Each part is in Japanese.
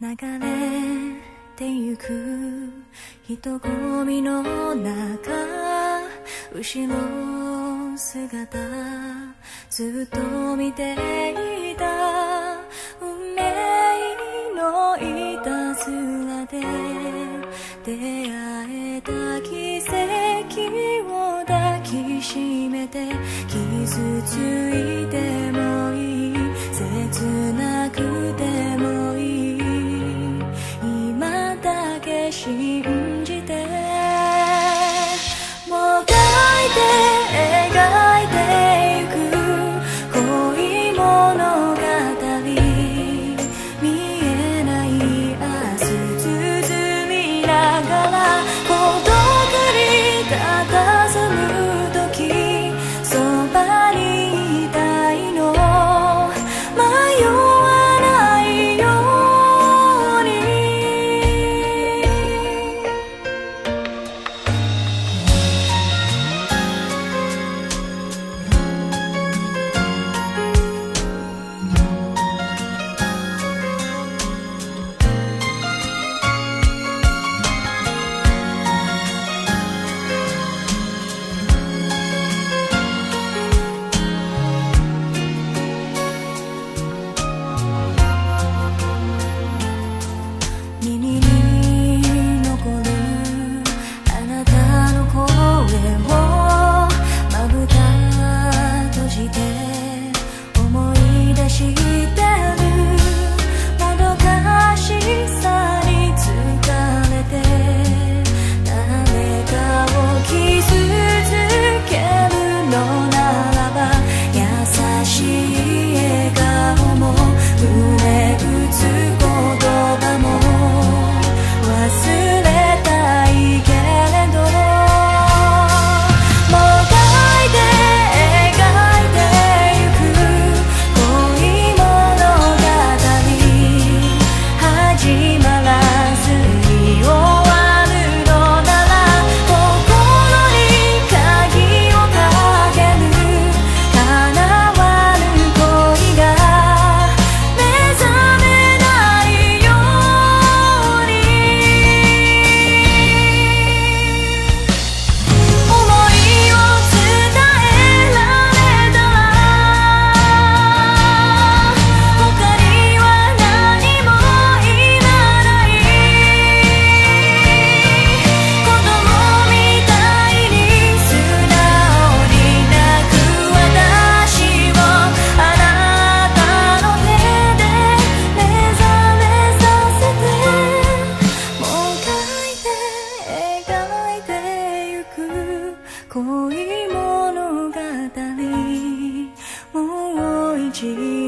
流れてゆく人混みの中後ろ姿ずっと見ていた運命のいたずらで出会えた奇跡を抱きしめて傷ついても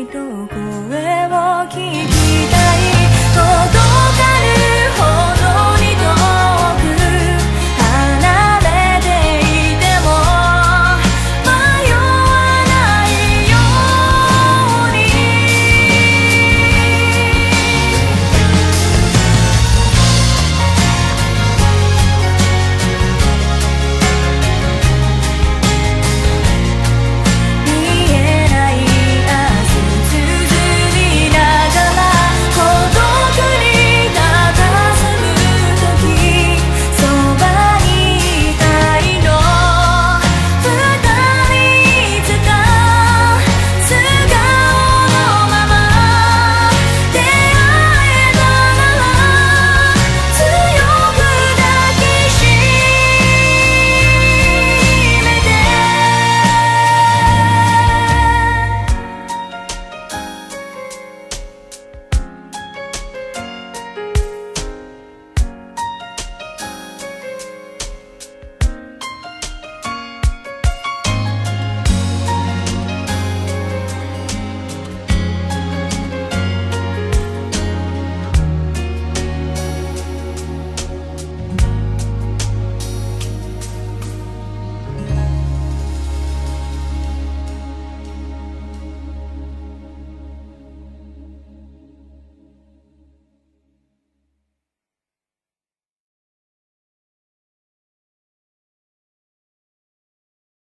渡过。